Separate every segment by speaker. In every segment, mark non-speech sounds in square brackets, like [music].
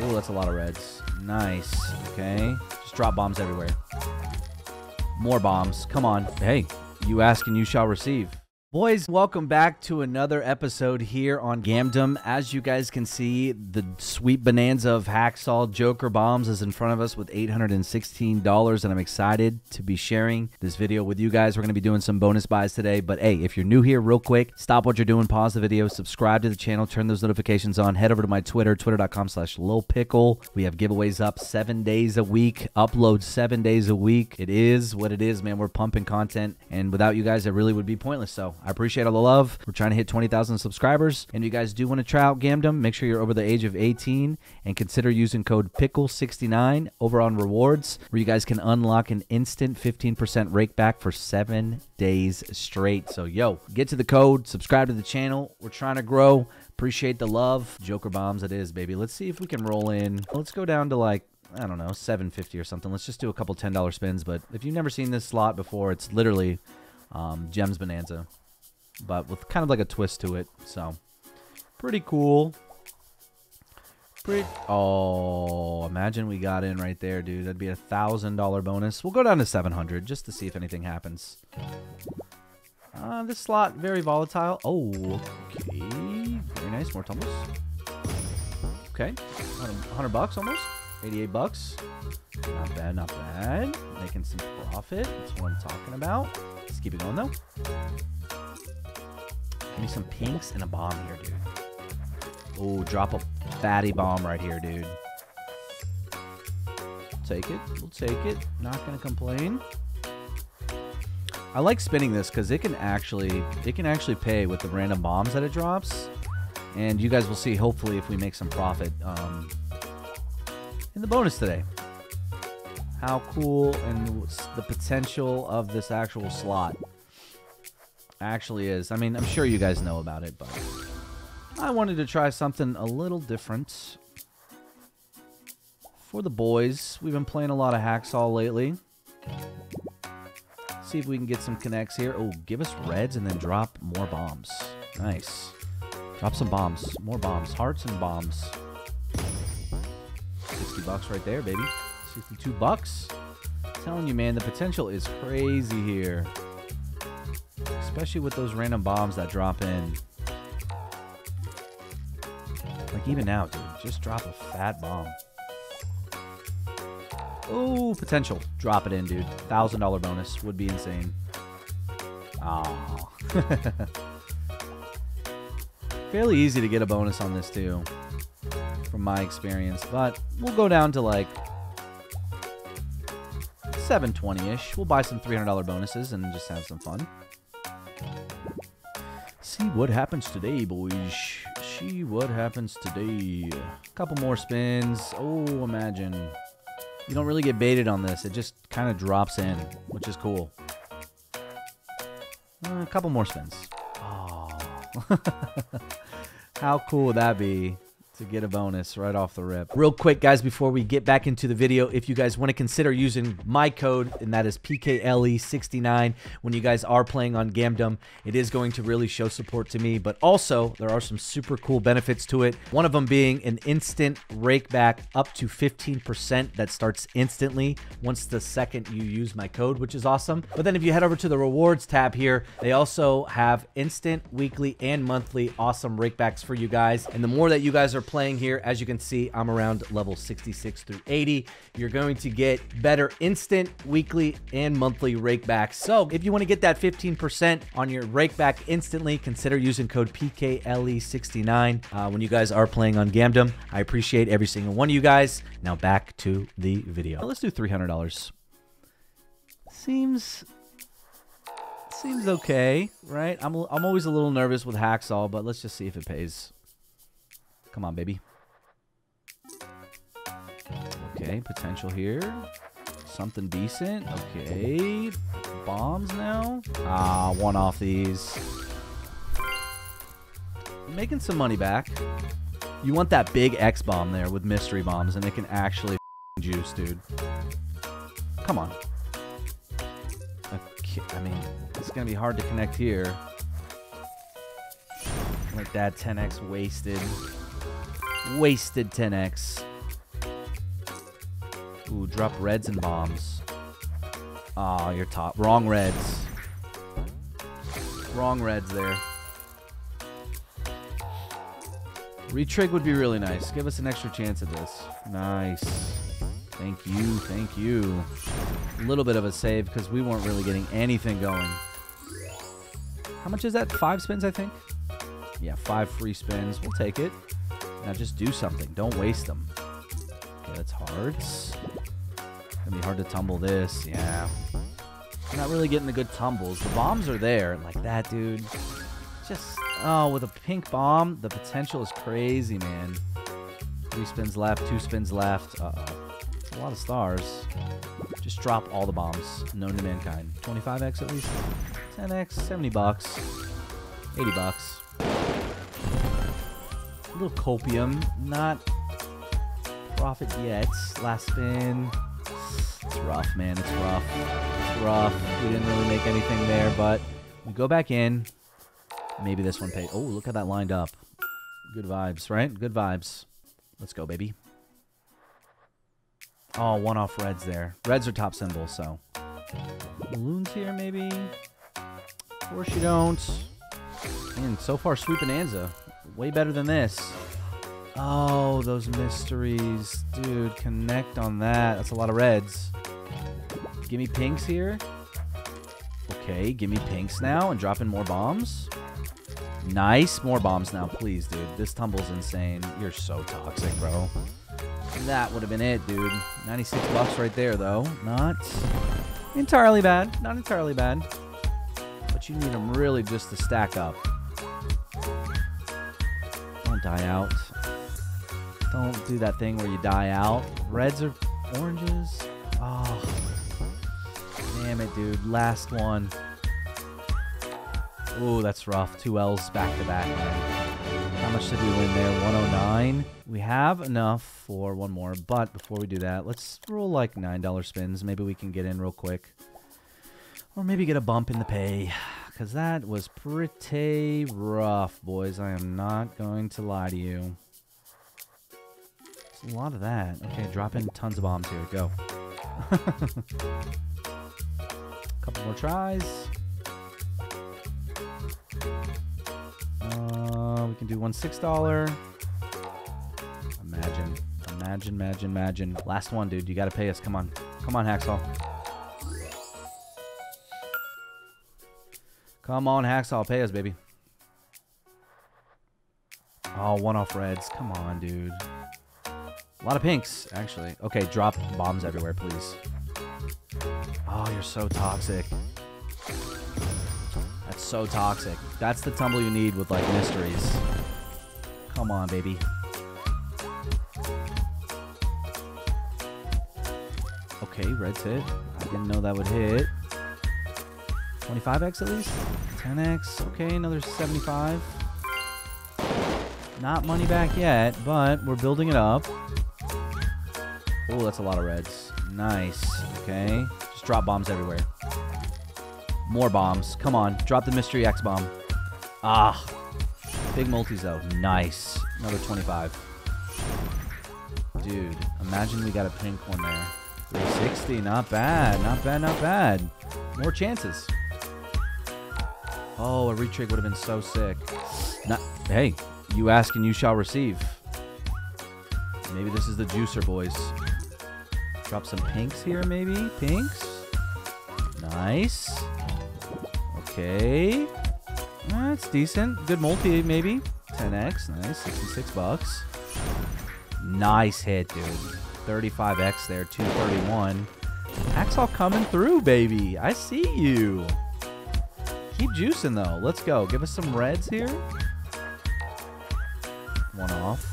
Speaker 1: Oh, that's a lot of reds. Nice. Okay. Just drop bombs everywhere. More bombs. Come on. Hey, you ask and you shall receive. Boys, welcome back to another episode here on Gamdom. As you guys can see, the sweet bonanza of Hacksaw Joker Bombs is in front of us with $816, and I'm excited to be sharing this video with you guys. We're going to be doing some bonus buys today, but hey, if you're new here, real quick, stop what you're doing, pause the video, subscribe to the channel, turn those notifications on, head over to my Twitter, twitter.com slash lilpkle. We have giveaways up seven days a week, upload seven days a week. It is what it is, man. We're pumping content, and without you guys, it really would be pointless, so I appreciate all the love. We're trying to hit 20,000 subscribers. And you guys do want to try out Gamdom, make sure you're over the age of 18 and consider using code PKLE69 over on rewards, where you guys can unlock an instant 15% rake back for seven days straight. So, yo, get to the code, subscribe to the channel. We're trying to grow. Appreciate the love. Joker bombs it is, baby. Let's see if we can roll in. Let's go down to like I don't know, 750 or something. Let's just do a couple $10 spins. But if you've never seen this slot before, it's literally um, Gems Bonanza but with kind of like a twist to it. So, pretty cool. Pretty. Oh, imagine we got in right there, dude. That'd be a thousand dollar bonus. We'll go down to 700 just to see if anything happens. Uh, this slot very volatile. Oh, okay. Very nice. More tumbles. Okay, 100 bucks almost. 88 bucks. Not bad, not bad. Making some profit. That's what I'm talking about. Let's keep it going though. Give me some pinks and a bomb here, dude. Oh, drop a fatty bomb right here, dude. Take it. We'll take it. Not gonna complain. I like spinning this because it can actually it can actually pay with the random bombs that it drops. And you guys will see hopefully if we make some profit um, in the bonus today. How cool and the potential of this actual slot actually is. I mean, I'm sure you guys know about it, but I wanted to try something a little different for the boys. We've been playing a lot of Hacksaw lately. See if we can get some connects here. Oh, give us reds and then drop more bombs. Nice. Drop some bombs. More bombs. Hearts and bombs. 60 bucks right there, baby. 62 bucks. I'm telling you, man, the potential is crazy here. Especially with those random bombs that drop in. Like even now, dude. Just drop a fat bomb. Oh, potential. Drop it in, dude. $1,000 bonus would be insane. Oh. [laughs] Fairly easy to get a bonus on this, too. From my experience. But we'll go down to like 720-ish. We'll buy some $300 bonuses and just have some fun see what happens today, boys. See what happens today. Couple more spins. Oh, imagine. You don't really get baited on this. It just kind of drops in, which is cool. Uh, a couple more spins. Oh. [laughs] How cool would that be? To get a bonus right off the rip. Real quick, guys, before we get back into the video, if you guys want to consider using my code, and that is PKLE69, when you guys are playing on Gamdom, it is going to really show support to me, but also there are some super cool benefits to it. One of them being an instant rake back up to 15% that starts instantly once the second you use my code, which is awesome. But then if you head over to the rewards tab here, they also have instant, weekly, and monthly awesome rakebacks for you guys. And the more that you guys are playing here, as you can see, I'm around level 66 through 80. You're going to get better instant, weekly, and monthly rakebacks. So if you want to get that 15% on your rakeback instantly, consider using code PKLE69 uh, when you guys are playing on Gamdom. I appreciate every single one of you guys. Now back to the video. Let's do $300. Seems seems okay, right? I'm, I'm always a little nervous with Hacksaw, but let's just see if it pays. Come on, baby. Okay, potential here. Something decent. Okay. Bombs now. Ah, one off these. Making some money back. You want that big X bomb there with mystery bombs, and it can actually juice, dude. Come on. Okay, I mean, it's going to be hard to connect here. Like that 10x wasted. Wasted 10x. Ooh, drop reds and bombs. Oh, you're top. Wrong reds. Wrong reds there. Retrig would be really nice. Give us an extra chance at this. Nice. Thank you. Thank you. A little bit of a save because we weren't really getting anything going. How much is that? Five spins, I think? Yeah, five free spins. We'll take it. Now just do something. Don't waste them. Okay, that's hearts. Gonna be hard to tumble this. Yeah. Not really getting the good tumbles. The bombs are there. Like that, dude. Just, oh, with a pink bomb, the potential is crazy, man. Three spins left, two spins left. Uh-oh. A lot of stars. Just drop all the bombs known to mankind. 25x at least? 10x, 70 bucks. 80 bucks. Little copium. Not profit yet. Last spin. It's rough, man. It's rough. It's rough. We didn't really make anything there, but we go back in. Maybe this one pays. Oh, look how that lined up. Good vibes, right? Good vibes. Let's go, baby. Oh, one off reds there. Reds are top symbols, so. Balloons here, maybe? Of course you don't. And so far, Sweet Bonanza. Way better than this. Oh, those mysteries. Dude, connect on that. That's a lot of reds. Give me pinks here. Okay, give me pinks now and drop in more bombs. Nice. More bombs now, please, dude. This tumble's insane. You're so toxic, bro. That would have been it, dude. 96 bucks right there, though. Not entirely bad. Not entirely bad. But you need them really just to stack up. Die out. Don't do that thing where you die out. Reds or oranges? Oh. Damn it, dude. Last one. Ooh, that's rough. Two L's back to back, man. How much did we win there? 109. We have enough for one more, but before we do that, let's roll like $9 spins. Maybe we can get in real quick. Or maybe get a bump in the pay. Because that was pretty rough, boys. I am not going to lie to you. It's a lot of that. Okay, dropping tons of bombs here. Go. A [laughs] Couple more tries. Uh, we can do one six dollar. Imagine, imagine, imagine, imagine. Last one, dude. You got to pay us. Come on, come on, Hacksaw. Come on, Hacksaw. Pay us, baby. Oh, one off reds. Come on, dude. A lot of pinks, actually. Okay, drop bombs everywhere, please. Oh, you're so toxic. That's so toxic. That's the tumble you need with, like, mysteries. Come on, baby. Okay, red's hit. I didn't know that would hit. 25x at least? 10x. Okay, another 75. Not money back yet, but we're building it up. Oh, that's a lot of reds. Nice. Okay. Just drop bombs everywhere. More bombs. Come on. Drop the mystery X bomb. Ah. Big multis, though. Nice. Another 25. Dude, imagine we got a pink one there. 360. Not bad. Not bad. Not bad. More chances. Oh, a retrig would have been so sick. Not, hey, you ask and you shall receive. Maybe this is the juicer, boys. Drop some pinks here, maybe? Pinks? Nice. Okay. That's decent. Good multi, maybe. 10x. Nice. 66 bucks. Nice hit, dude. 35x there. 231. Hacksaw coming through, baby. I see you. Keep juicing, though. Let's go. Give us some reds here. One off.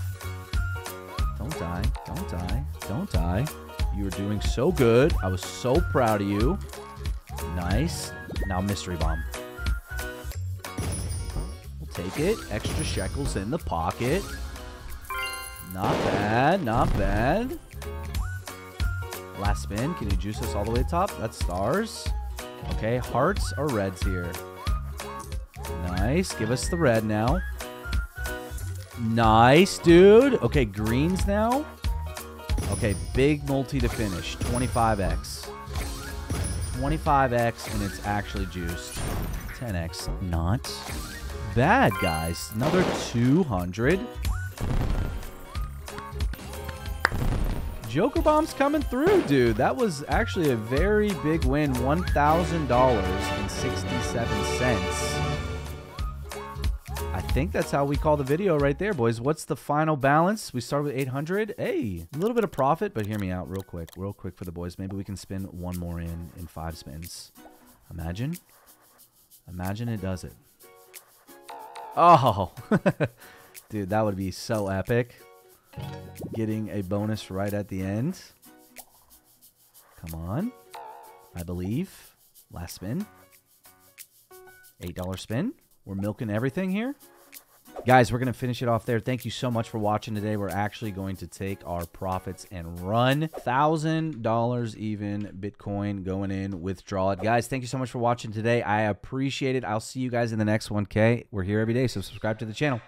Speaker 1: Don't die. Don't die. Don't die. You were doing so good. I was so proud of you. Nice. Now mystery bomb. We'll take it. Extra shekels in the pocket. Not bad. Not bad. Last spin. Can you juice us all the way to top? That's stars. Okay, hearts or reds here. Nice. Give us the red now. Nice, dude. Okay, greens now. Okay, big multi to finish. 25x. 25x, and it's actually juiced. 10x. Not bad, guys. Another 200. Joker Bomb's coming through, dude. That was actually a very big win. $1,000.67. Think that's how we call the video right there, boys. What's the final balance? We start with 800. Hey, a little bit of profit, but hear me out real quick. Real quick for the boys. Maybe we can spin one more in in five spins. Imagine. Imagine it does it. Oh, [laughs] dude, that would be so epic getting a bonus right at the end. Come on. I believe. Last spin. $8 spin. We're milking everything here. Guys, we're going to finish it off there. Thank you so much for watching today. We're actually going to take our profits and run. $1,000 even Bitcoin going in. Withdraw it. Guys, thank you so much for watching today. I appreciate it. I'll see you guys in the next 1K. We're here every day, so subscribe to the channel.